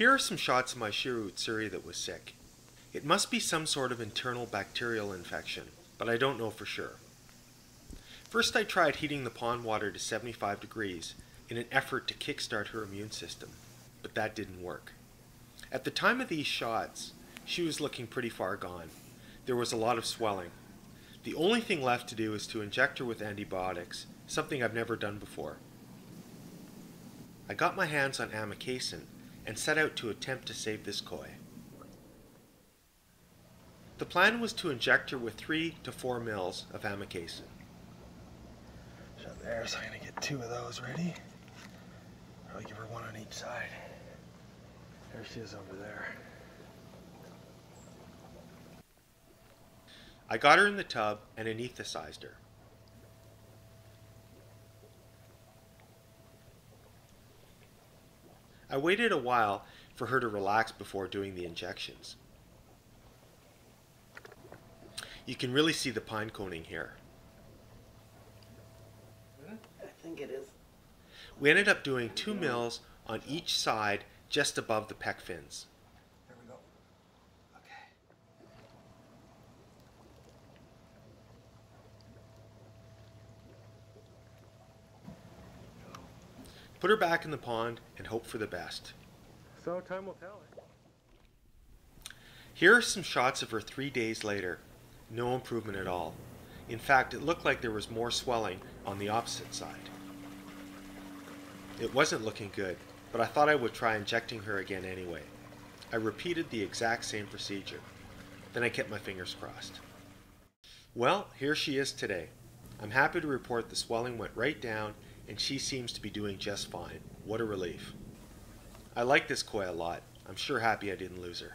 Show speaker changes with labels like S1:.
S1: Here are some shots of my Shiro Utsuri that was sick. It must be some sort of internal bacterial infection, but I don't know for sure. First, I tried heating the pond water to 75 degrees in an effort to kickstart her immune system, but that didn't work. At the time of these shots, she was looking pretty far gone. There was a lot of swelling. The only thing left to do is to inject her with antibiotics, something I've never done before. I got my hands on amikacin and set out to attempt to save this koi. The plan was to inject her with 3 to 4 mils of amikacin.
S2: So there, so I'm gonna get two of those ready. I'll give her one on each side. There she is over there.
S1: I got her in the tub and anesthetized her. I waited a while for her to relax before doing the injections. You can really see the pine coning here.
S3: I think it is.
S1: We ended up doing two mils on each side just above the pec fins.
S3: There we go. Okay.
S1: Put her back in the pond and hope for the best.
S2: So time will tell. Eh?
S1: Here are some shots of her three days later. No improvement at all. In fact, it looked like there was more swelling on the opposite side. It wasn't looking good, but I thought I would try injecting her again anyway. I repeated the exact same procedure. Then I kept my fingers crossed. Well, here she is today. I'm happy to report the swelling went right down and she seems to be doing just fine. What a relief. I like this koi a lot. I'm sure happy I didn't lose her.